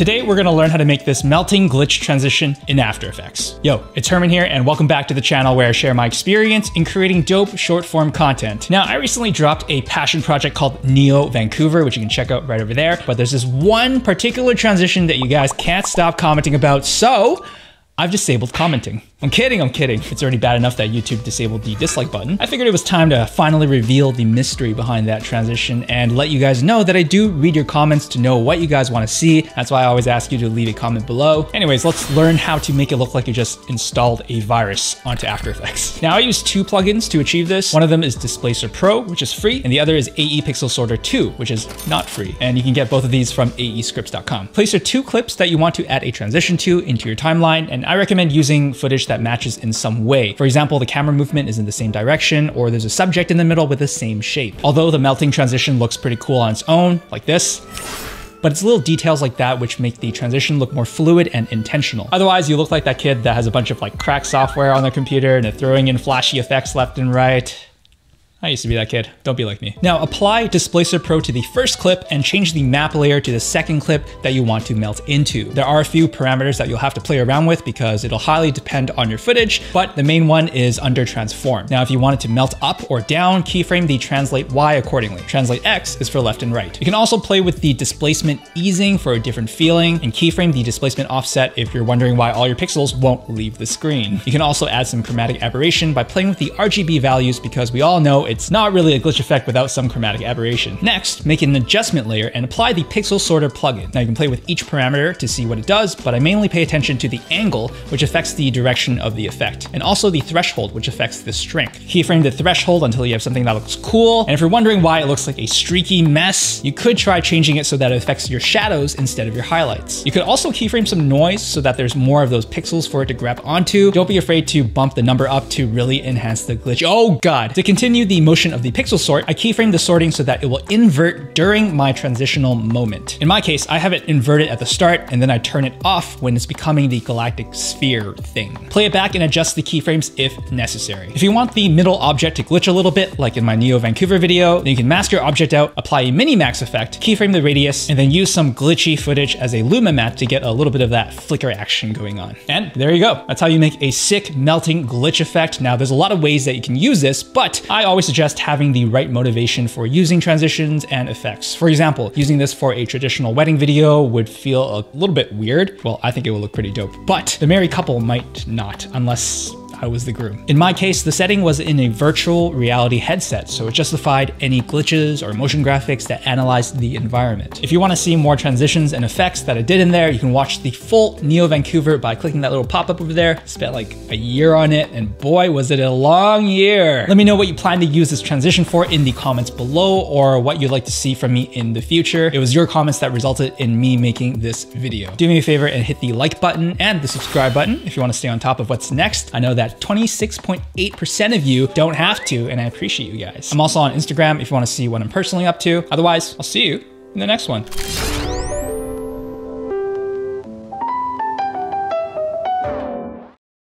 Today, we're gonna learn how to make this melting glitch transition in After Effects. Yo, it's Herman here, and welcome back to the channel where I share my experience in creating dope short form content. Now, I recently dropped a passion project called Neo Vancouver, which you can check out right over there, but there's this one particular transition that you guys can't stop commenting about, so I've disabled commenting. I'm kidding, I'm kidding. It's already bad enough that YouTube disabled the dislike button. I figured it was time to finally reveal the mystery behind that transition and let you guys know that I do read your comments to know what you guys want to see. That's why I always ask you to leave a comment below. Anyways, let's learn how to make it look like you just installed a virus onto After Effects. Now I use two plugins to achieve this. One of them is Displacer Pro, which is free, and the other is AE Pixel Sorter 2, which is not free. And you can get both of these from aescripts.com. Place your two clips that you want to add a transition to into your timeline, and I recommend using footage that matches in some way. For example, the camera movement is in the same direction, or there's a subject in the middle with the same shape. Although the melting transition looks pretty cool on its own, like this, but it's little details like that which make the transition look more fluid and intentional. Otherwise, you look like that kid that has a bunch of like cracked software on their computer and they're throwing in flashy effects left and right. I used to be that kid. Don't be like me. Now apply Displacer Pro to the first clip and change the map layer to the second clip that you want to melt into. There are a few parameters that you'll have to play around with because it'll highly depend on your footage, but the main one is under transform. Now, if you want it to melt up or down, keyframe the translate Y accordingly. Translate X is for left and right. You can also play with the displacement easing for a different feeling and keyframe the displacement offset if you're wondering why all your pixels won't leave the screen. You can also add some chromatic aberration by playing with the RGB values because we all know it's not really a glitch effect without some chromatic aberration. Next, make an adjustment layer and apply the Pixel Sorter plugin. Now you can play with each parameter to see what it does, but I mainly pay attention to the angle, which affects the direction of the effect, and also the threshold, which affects the strength. Keyframe the threshold until you have something that looks cool, and if you're wondering why it looks like a streaky mess, you could try changing it so that it affects your shadows instead of your highlights. You could also keyframe some noise so that there's more of those pixels for it to grab onto. Don't be afraid to bump the number up to really enhance the glitch. Oh god! To continue the motion of the pixel sort, I keyframe the sorting so that it will invert during my transitional moment. In my case, I have it inverted at the start and then I turn it off when it's becoming the galactic sphere thing. Play it back and adjust the keyframes if necessary. If you want the middle object to glitch a little bit, like in my Neo Vancouver video, then you can mask your object out, apply a mini-max effect, keyframe the radius, and then use some glitchy footage as a luma matte to get a little bit of that flicker action going on. And there you go. That's how you make a sick melting glitch effect. Now, there's a lot of ways that you can use this, but I always suggest having the right motivation for using transitions and effects. For example, using this for a traditional wedding video would feel a little bit weird. Well, I think it will look pretty dope, but the married couple might not unless I was the groom. In my case, the setting was in a virtual reality headset, so it justified any glitches or motion graphics that analyzed the environment. If you want to see more transitions and effects that I did in there, you can watch the full Neo Vancouver by clicking that little pop-up over there. Spent like a year on it, and boy, was it a long year. Let me know what you plan to use this transition for in the comments below, or what you'd like to see from me in the future. It was your comments that resulted in me making this video. Do me a favor and hit the like button and the subscribe button if you want to stay on top of what's next. I know that 26.8% of you don't have to, and I appreciate you guys. I'm also on Instagram if you want to see what I'm personally up to. Otherwise, I'll see you in the next one.